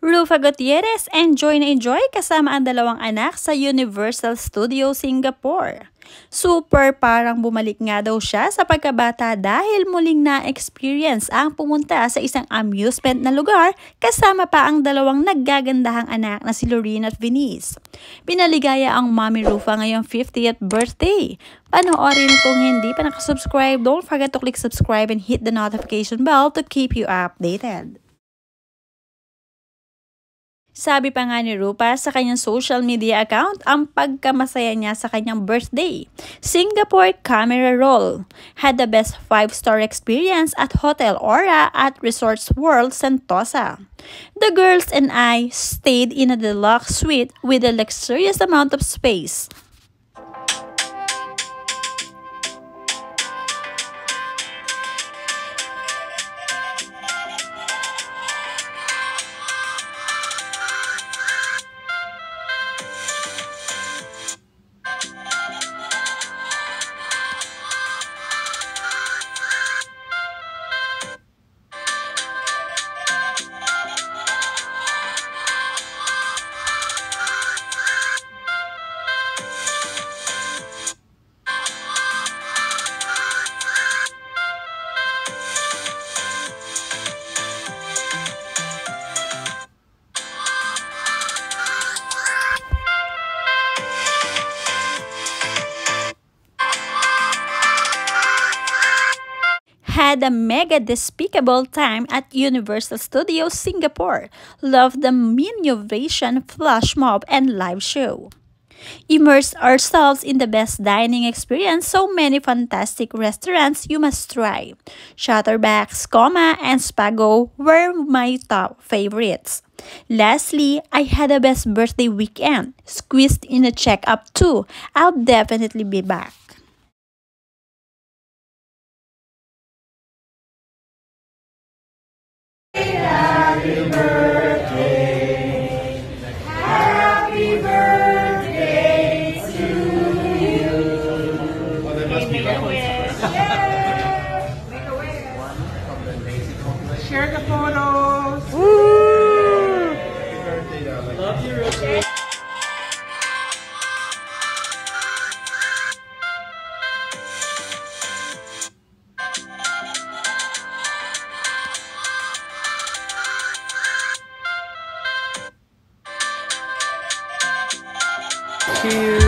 Rufa Gutierrez enjoy na enjoy kasama ang dalawang anak sa Universal Studios Singapore. Super parang bumalik nga daw siya sa pagkabata dahil muling na-experience ang pumunta sa isang amusement na lugar kasama pa ang dalawang naggagandahang anak na si Lorene at Venice. Pinaligaya ang Mommy Rufa ngayong 50th birthday. Panoorin kung hindi pa nakasubscribe, don't forget to click subscribe and hit the notification bell to keep you updated. Sabi pa nga ni Rupa sa kanyang social media account ang pagkamasaya niya sa kanyang birthday. Singapore camera roll. Had the best 5-star experience at Hotel Aura at Resorts World Sentosa. The girls and I stayed in a deluxe suite with a luxurious amount of space. Had a mega despicable time at Universal Studios Singapore. Loved the Minnovation flash mob and live show. Immerse ourselves in the best dining experience so many fantastic restaurants you must try. Shutterbacks, Coma, and Spago were my top favorites. Lastly, I had a best birthday weekend, squeezed in a check-up too. I'll definitely be back. Share the photos. Happy birthday, darling. Love you, Rosie. Cheers.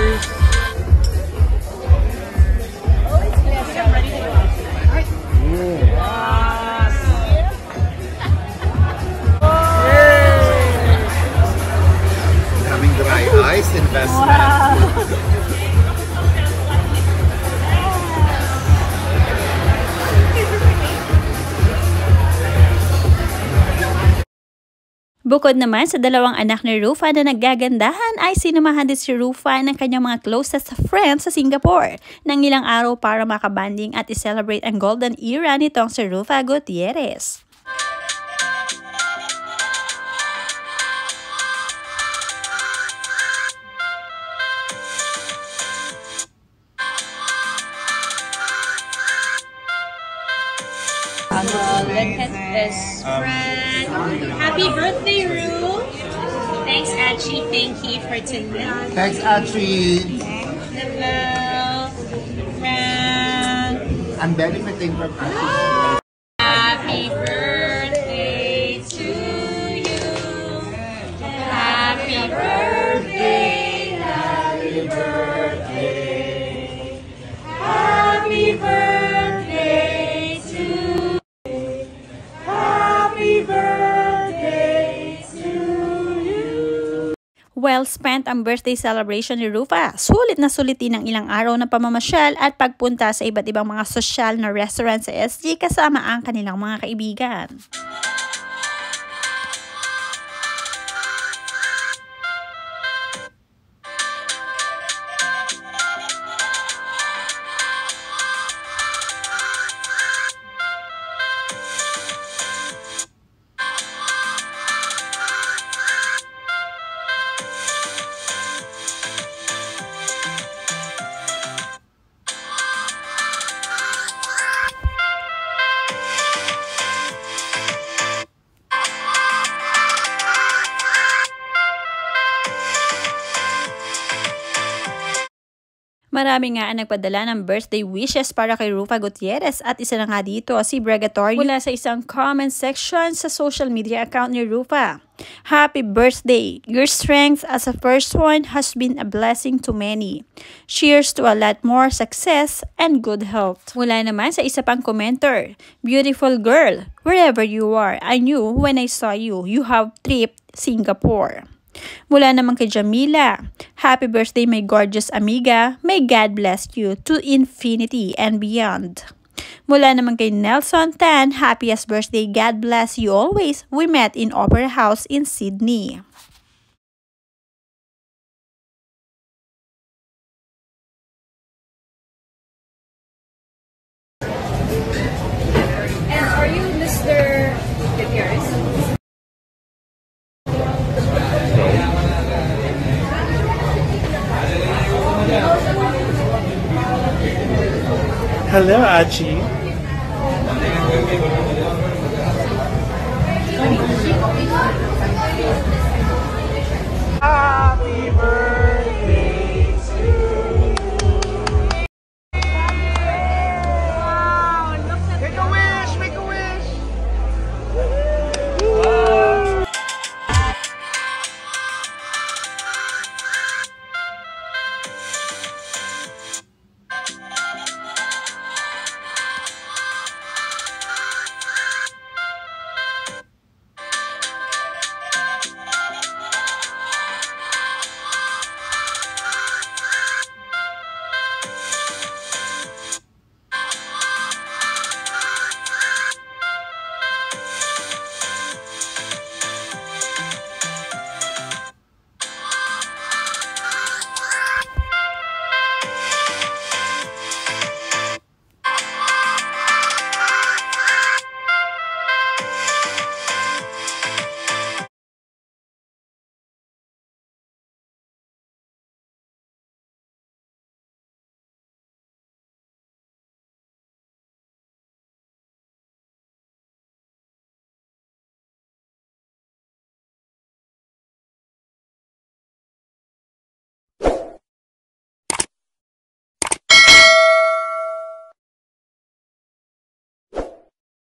Bukod naman sa dalawang anak ni Rufa na naggagandahan ay sinamahan din si Rufa ng kanyang mga closest friends sa Singapore ng ilang araw para makabanding at i-celebrate ang golden era nitong si Rufa Gutierrez. Uh, at this friend. Happy birthday, Rue. Thanks, Achi. Thank you for tonight. Thanks, Archie. Hello, friend. I'm benefiting from Archie. Well spent ang birthday celebration ni Rufa. Sulit na sulitin ang ilang araw na pamamasyal at pagpunta sa iba't ibang mga sosyal na restaurant sa SG kasama ang kanilang mga kaibigan. Marami nga ang nagpadala ng birthday wishes para kay Rufa Gutierrez at isa na nga dito si Bregatorio mula sa isang comment section sa social media account ni Rufa. Happy birthday! Your strength as a first one has been a blessing to many. Cheers to a lot more success and good health. Mula naman sa isa pang commenter, Beautiful girl, wherever you are, I knew when I saw you, you have tripped Singapore. Mula naman kay Jamila, Happy birthday my gorgeous amiga, may God bless you to infinity and beyond. Mula naman kay Nelson Tan, happiest birthday, God bless you always. We met in Opera House in Sydney. Hello, Archie.